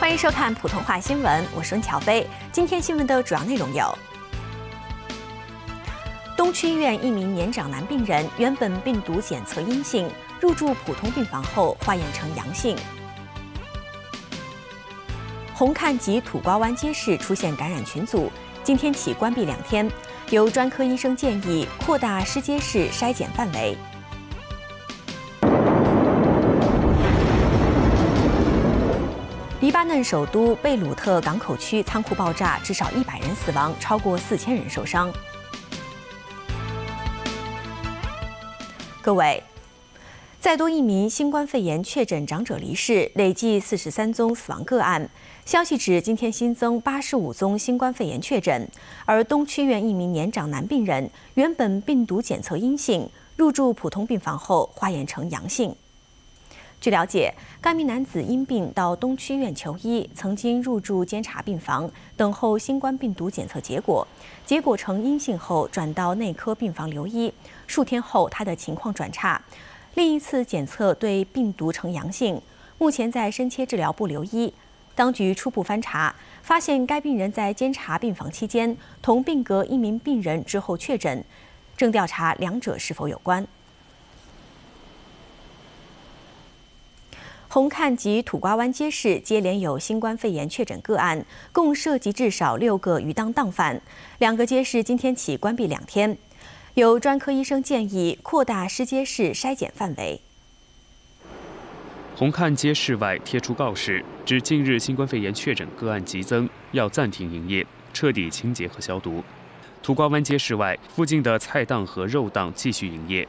欢迎收看普通话新闻，我是温乔飞。今天新闻的主要内容有：东区医院一名年长男病人原本病毒检测阴性，入住普通病房后化验呈阳性；红磡及土瓜湾街市出现感染群组，今天起关闭两天，有专科医生建议扩大市街市筛检范围。黎巴嫩首都贝鲁特港口区仓库爆炸，至少一百人死亡，超过四千人受伤。各位，再多一名新冠肺炎确诊长者离世，累计四十三宗死亡个案。消息指，今天新增八十五宗新冠肺炎确诊，而东区院一名年长男病人原本病毒检测阴性，入住普通病房后化验呈阳性。据了解，该名男子因病到东区院求医，曾经入住监察病房等候新冠病毒检测结果，结果呈阴性后转到内科病房留医。数天后，他的情况转差，另一次检测对病毒呈阳性，目前在深切治疗部留医。当局初步翻查，发现该病人在监察病房期间同病隔一名病人之后确诊，正调查两者是否有关。红磡及土瓜湾街市接连有新冠肺炎确诊个案，共涉及至少六个鱼档档贩。两个街市今天起关闭两天，有专科医生建议扩大湿街市筛检范围。红磡街市外贴出告示，指近日新冠肺炎确诊个案急增，要暂停营业，彻底清洁和消毒。土瓜湾街市外附近的菜档和肉档继续营业。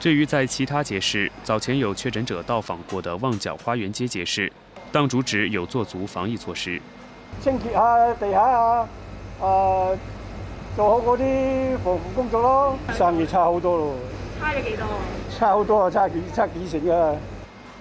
至于在其他街市，早前有确诊者到访过的旺角花园街街市，檔主指有做足防疫措施，清潔下地下啊，誒做好嗰啲防護工作咯。生意差好多咯，差咗幾多？差好多啊，差幾差幾成啊！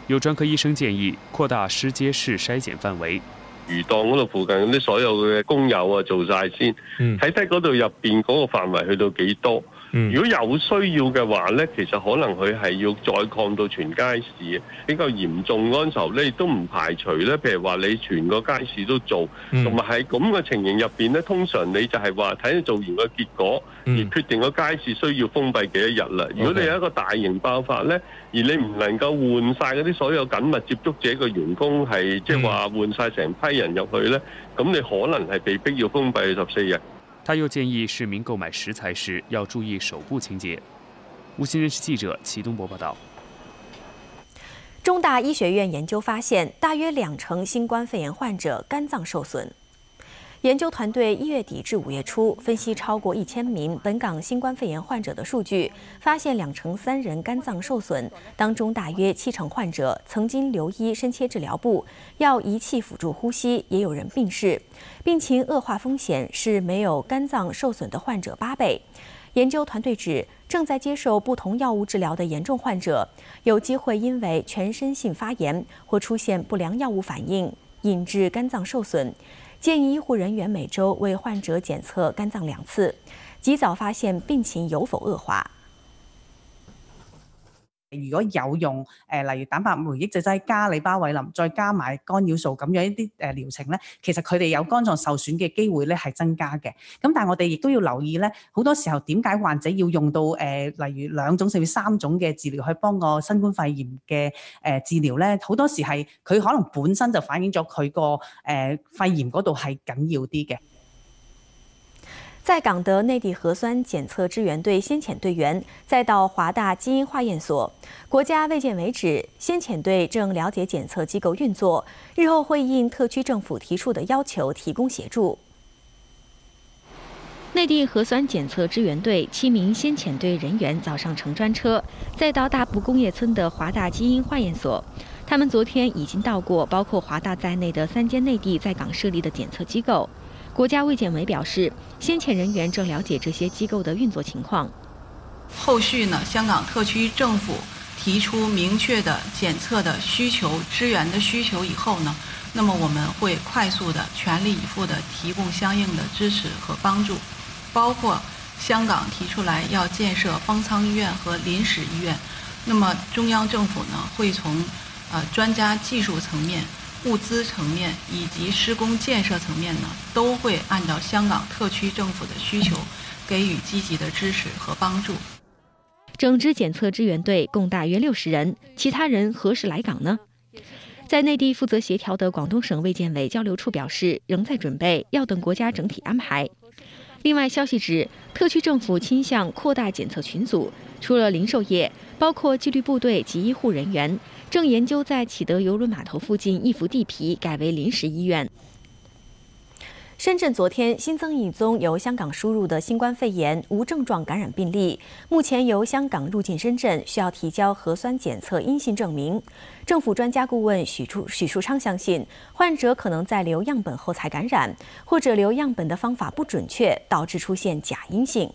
有專科醫生建議擴大市街市篩檢範圍，魚檔嗰度附近嗰啲所有嘅工友啊做晒先，睇睇嗰度入邊嗰個範圍去到幾多。如果有需要嘅話咧，其實可能佢係要再擴到全街市，比較嚴重嗰陣時候咧，都唔排除咧。譬如話你全個街市都做，同埋喺咁嘅情形入邊咧，通常你就係話睇你做完個結果，而決定個街市需要封閉幾多日啦。如果你有一個大型爆發咧，而你唔能夠換晒嗰啲所有緊密接觸者嘅員工，係即係話換晒成批人入去咧，咁你可能係被逼要封閉十四日。他又建议市民购买食材时要注意手部清潔。無線電視記者齐东博报道。中大医学院研究发现，大约两成新冠肺炎患者肝脏受损。研究团队一月底至五月初分析超过一千名本港新冠肺炎患者的数据，发现两成三人肝脏受损，当中大约七成患者曾经留医深切治疗部，要仪器辅助呼吸，也有人病逝，病情恶化风险是没有肝脏受损的患者八倍。研究团队指，正在接受不同药物治疗的严重患者，有机会因为全身性发炎或出现不良药物反应，引致肝脏受损。建议医护人员每周为患者检测肝脏两次，及早发现病情有否恶化。如果有用誒，例如蛋白酶抑制劑加利巴韦林，再加埋干擾素咁樣一啲誒療程咧，其實佢哋有肝臟受損嘅機會咧係增加嘅。咁但係我哋亦都要留意咧，好多時候點解患者要用到誒，例如兩種甚至三種嘅治療去幫個新冠肺炎嘅誒治療咧？好多時係佢可能本身就反映咗佢個誒肺炎嗰度係緊要啲嘅。在港的内地核酸检测支援队先遣队员再到华大基因化验所，国家卫健委指，先遣队正了解检测机构运作，日后会应特区政府提出的要求提供协助。内地核酸检测支援队七名先遣队人员早上乘专车，再到大埔工业村的华大基因化验所。他们昨天已经到过包括华大在内的三间内地在港设立的检测机构。国家卫健委表示，先遣人员正了解这些机构的运作情况。后续呢，香港特区政府提出明确的检测的需求、支援的需求以后呢，那么我们会快速的、全力以赴的提供相应的支持和帮助，包括香港提出来要建设方舱医院和临时医院，那么中央政府呢会从呃专家技术层面、物资层面以及施工建设层面呢，都会按照香港特区政府的需求给予积极的支持和帮助。整支检测支援队共大约六十人，其他人何时来港呢？在内地负责协调的广东省卫健委交流处表示，仍在准备，要等国家整体安排。另外，消息指，特区政府倾向扩大检测群组，除了零售业，包括纪律部队及医护人员，正研究在启德邮轮码头附近一幅地皮改为临时医院。深圳昨天新增一宗由香港输入的新冠肺炎无症状感染病例，目前由香港入境深圳需要提交核酸检测阴性证明。政府专家顾问许树许树昌相信，患者可能在留样本后才感染，或者留样本的方法不准确，导致出现假阴性。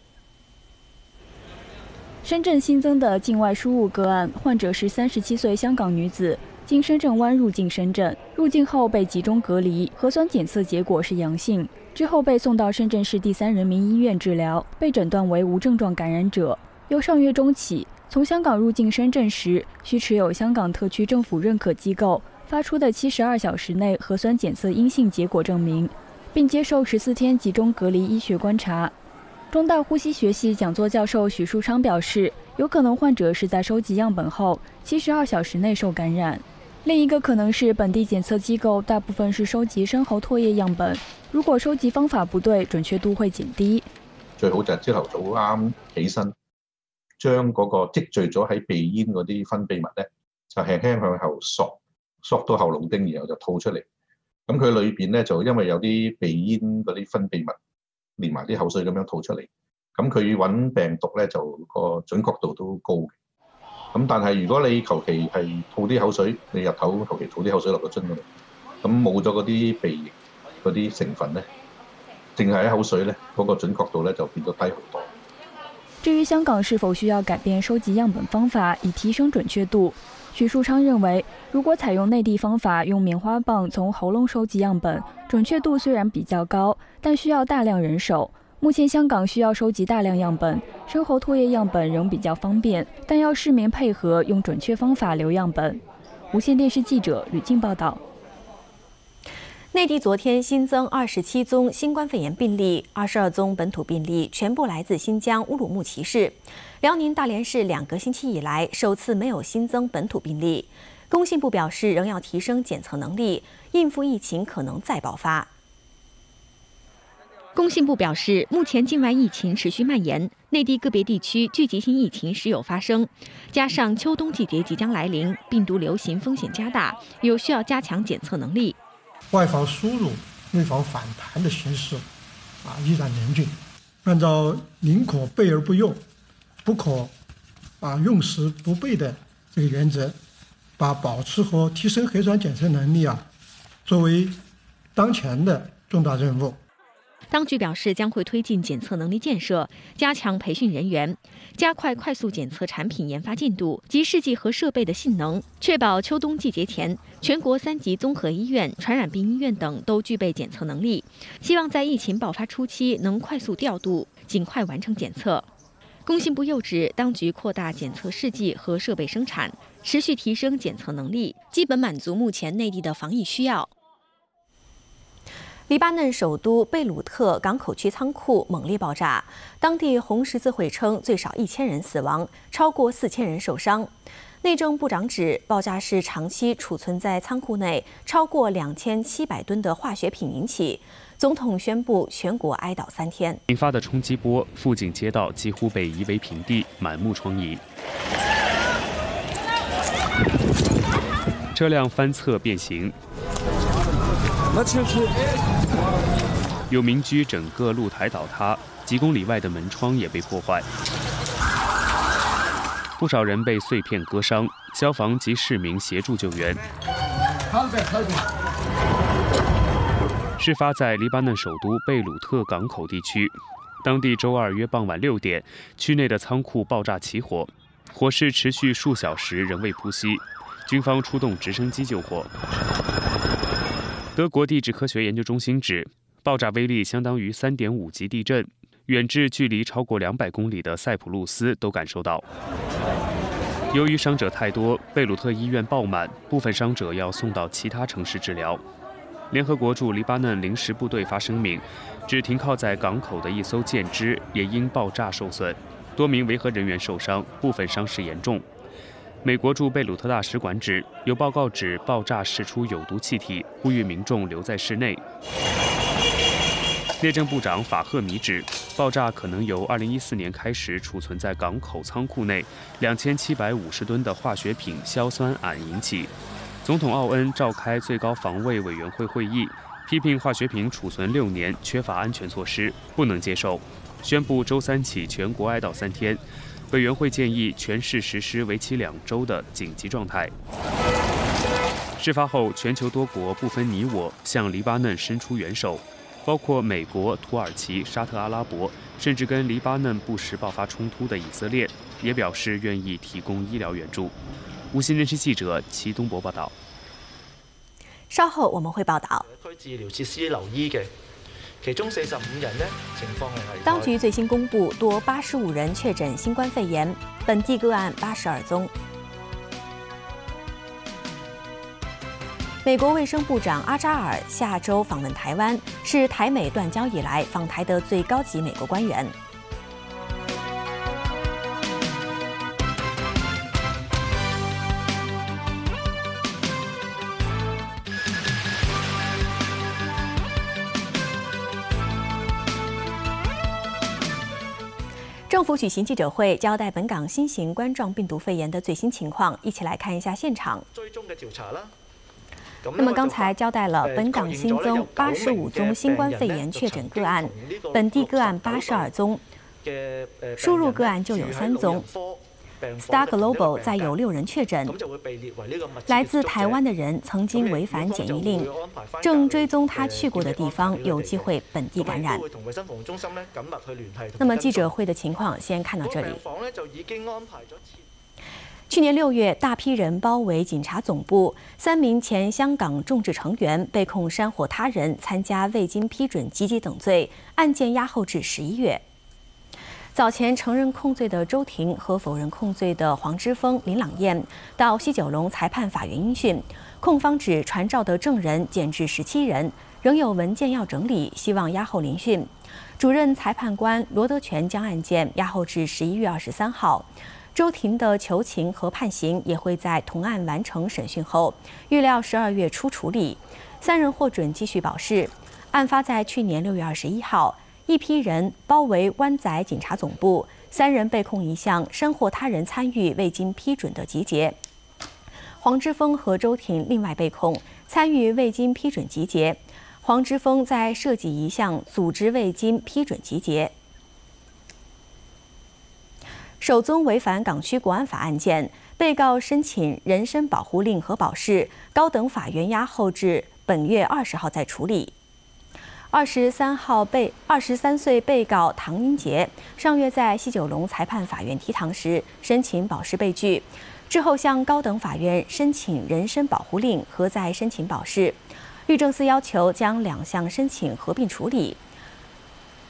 深圳新增的境外输入个案，患者是三十七岁香港女子。经深圳湾入境深圳，入境后被集中隔离，核酸检测结果是阳性，之后被送到深圳市第三人民医院治疗，被诊断为无症状感染者。由上月中起，从香港入境深圳时，需持有香港特区政府认可机构发出的七十二小时内核酸检测阴性结果证明，并接受十四天集中隔离医学观察。中大呼吸学系讲座教授许树昌表示，有可能患者是在收集样本后七十二小时内受感染。另一个可能是本地检测机构大部分是收集生喉唾液样本，如果收集方法不对，准确度会减低。最好就係朝头早啱起身，将嗰个积聚咗喺鼻咽嗰啲分泌物咧，就轻轻向后索，索到喉咙丁，然后就吐出嚟。咁佢里边咧就因为有啲鼻咽嗰啲分泌物連埋啲口水咁樣吐出嚟，咁佢揾病毒咧就個準確度都高嘅。咁但係如果你求其係吐啲口水，你入口求其吐啲口水落個樽度，咁冇咗嗰啲鼻液嗰啲成分咧，淨係喺口水咧，嗰個準確度咧就變咗低好多。至於香港是否需要改變收集樣本方法以提升準確度，许树昌认为，如果采用内地方法，用棉花棒从喉咙收集样本，准确度虽然比较高，但需要大量人手。目前香港需要收集大量样本，生喉唾液样本仍比较方便，但要市民配合用准确方法留样本。无线电视记者吕静报道。内地昨天新增二十七宗新冠肺炎病例，二十二宗本土病例全部来自新疆乌鲁木齐市。辽宁大连市两个星期以来首次没有新增本土病例。工信部表示，仍要提升检测能力，应付疫情可能再爆发。工信部表示，目前境外疫情持续蔓延，内地个别地区聚集性疫情时有发生，加上秋冬季节即将来临，病毒流行风险加大，有需要加强检测能力。外防输入、内防反弹的形势啊，依然严峻。按照宁可备而不用，不可啊用时不备的这个原则，把保持和提升核酸检测能力啊，作为当前的重大任务。当局表示，将会推进检测能力建设，加强培训人员，加快快速检测产品研发进度及试剂和设备的性能，确保秋冬季节前全国三级综合医院、传染病医院等都具备检测能力。希望在疫情爆发初期能快速调度，尽快完成检测。工信部又指，当局扩大检测试剂和设备生产，持续提升检测能力，基本满足目前内地的防疫需要。黎巴嫩首都贝鲁特港口区仓库猛烈爆炸，当地红十字会称最少一千人死亡，超过四千人受伤。内政部长指，爆炸是长期储存在仓库内超过两千七百吨的化学品引起。总统宣布全国哀悼三天。引发的冲击波，附近街道几乎被夷为平地，满目疮痍。车辆翻侧变形。有民居整个露台倒塌，几公里外的门窗也被破坏，不少人被碎片割伤，消防及市民协助救援。事发在黎巴嫩首都贝鲁特港口地区，当地周二约傍晚六点，区内的仓库爆炸起火，火势持续数小时仍未扑熄，军方出动直升机救火。德国地质科学研究中心指，爆炸威力相当于三点五级地震，远至距离超过两百公里的塞浦路斯都感受到。由于伤者太多，贝鲁特医院爆满，部分伤者要送到其他城市治疗。联合国驻黎巴嫩临时部队发声明，指停靠在港口的一艘舰只也因爆炸受损，多名维和人员受伤，部分伤势严重。美国驻贝鲁特大使馆指，有报告指爆炸释出有毒气体，呼吁民众留在室内。内政部长法赫米指，爆炸可能由2014年开始储存在港口仓库内2750吨的化学品硝酸铵引起。总统奥恩召开最高防卫委员会会议，批评化学品储存六年缺乏安全措施，不能接受，宣布周三起全国哀悼三天。委员会建议全市实施为期两周的紧急状态。事发后，全球多国不分你我向黎巴嫩伸出援手，包括美国、土耳其、沙特阿拉伯，甚至跟黎巴嫩不时爆发冲突的以色列，也表示愿意提供医疗援助。无锡人士记者齐东博报道。稍后我们会报道。区治疗设施留医嘅，其中四十五人呢情况系危当局最新公布，多八十五人确诊新冠肺炎，本地个案八十二宗。美国卫生部长阿扎尔下周访问台湾，是台美断交以来访台的最高级美国官员。政府举行记者会，交代本港新型冠状病毒肺炎的最新情况。一起来看一下现场。追踪嘅调查啦。那么刚才交代了本港新增八十五宗新冠肺炎确诊个案，本地个案八十二宗，输入个案就有三宗。Star Global 再有六人确诊，来自台湾的人曾经违反检疫令，正追踪他去过的地方，有机会本地感染。那么记者会的情况先看到这里。去年六月，大批人包围警察总部，三名前香港众志成员被控煽惑他人参加未经批准集结等罪，案件押后至十一月。早前承认控罪的周庭和否认控罪的黄之锋、林朗彦到西九龙裁判法院应讯，控方指传召的证人减至十七人，仍有文件要整理，希望押后聆讯。主任裁判官罗德全将案件押后至十一月二十三号。周庭的求情和判刑也会在同案完成审讯后，预料十二月初处理。三人获准继续保释。案发在去年六月二十一号。一批人包围湾仔警察总部，三人被控一项煽惑他人参与未经批准的集结。黄之锋和周婷另外被控参与未经批准集结。黄之锋在设计一项组织未经批准集结。首宗违反港区国安法案件，被告申请人身保护令和保释，高等法院押后至本月二十号再处理。二十三号被二十三岁被告唐英杰上月在西九龙裁判法院提堂时申请保释被拒，之后向高等法院申请人身保护令和再申请保释，律政司要求将两项申请合并处理，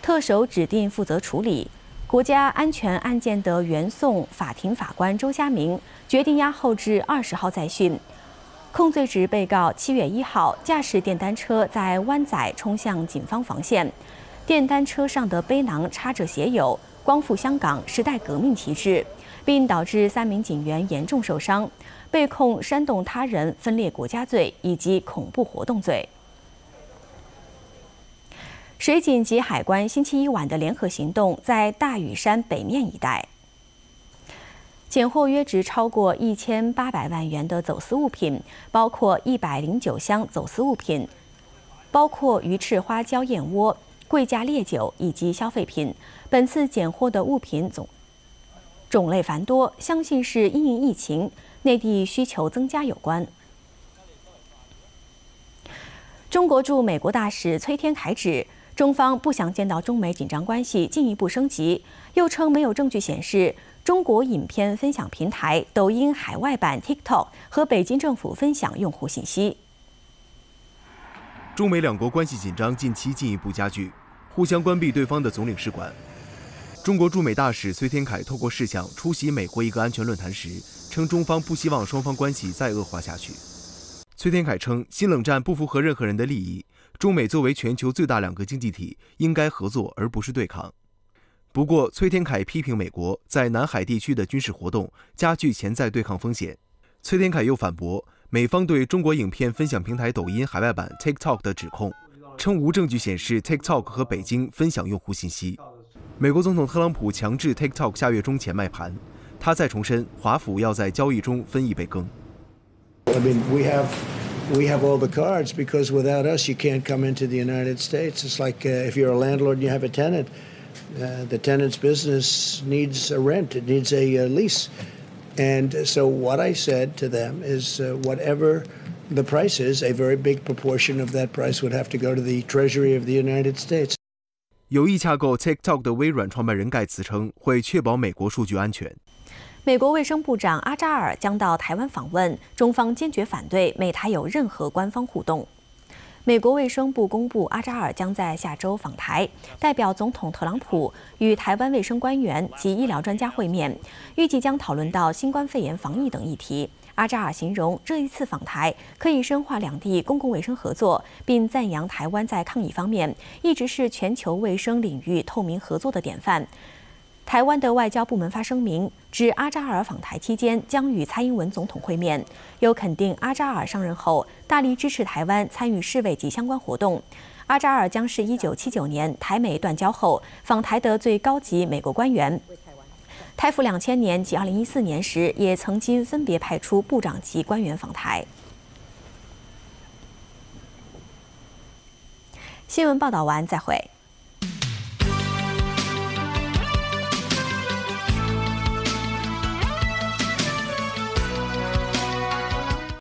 特首指定负责处理。国家安全案件的原讼法庭法官周家明决定押后至二十号再讯。控罪指被告七月一号驾驶电单车在湾仔冲向警方防线，电单车上的背囊插着写有“光复香港”时代革命旗帜，并导致三名警员严重受伤，被控煽动他人分裂国家罪以及恐怖活动罪。水警及海关星期一晚的联合行动在大屿山北面一带。检获约值超过一千八百万元的走私物品，包括一百零九箱走私物品，包括鱼翅花椒燕窝、贵价烈酒以及消费品。本次检获的物品总种类繁多，相信是因应疫情、内地需求增加有关。中国驻美国大使崔天凯指，中方不想见到中美紧张关系进一步升级，又称没有证据显示中国影片分享平台抖音海外版 TikTok 和北京政府分享用户信息。中美两国关系紧张近期进一步加剧，互相关闭对方的总领事馆。中国驻美大使崔天凯透过视像出席美国一个安全论坛时，称中方不希望双方关系再恶化下去。崔天凯称，新冷战不符合任何人的利益。中美作为全球最大两个经济体，应该合作而不是对抗。不过，崔天凯批评美国在南海地区的军事活动加剧潜在对抗风险。崔天凯又反驳美方对中国影片分享平台抖音海外版 TikTok 的指控，称无证据显示 TikTok 和北京分享用户信息。美国总统特朗普强制 TikTok 下月中前卖盘，他再重申华府要在交易中分一杯羹。I mean, we have we have all the cards because without us, you can't come into the United States. It's like if you're a landlord and you have a tenant, uh, the tenant's business needs a rent, it needs a uh, lease. And so, what I said to them is uh, whatever the price is, a very big proportion of that price would have to go to the Treasury of the United States. 有意架构 TikTok 的微软创办人盖茨称，会确保美国数据安全。美国卫生部长阿扎尔将到台湾访问，中方坚决反对美台有任何官方互动。 美国卫生部公布，阿扎尔将在下周访台，代表总统特朗普与台湾卫生官员及医疗专家会面，预计将讨论到新冠肺炎防疫等议题。阿扎尔形容这一次访台可以深化两地公共卫生合作，并赞扬台湾在抗疫方面一直是全球卫生领域透明合作的典范。台湾的外交部门发声明，指阿扎尔访台期间将与蔡英文总统会面，又肯定阿扎尔上任后大力支持台湾参与世卫及相关活动。阿扎尔将是一九七九年台美断交后访台的最高级美国官员。台府两千年及二零一四年时，也曾经分别派出部长级官员访台。新闻报道完，再会。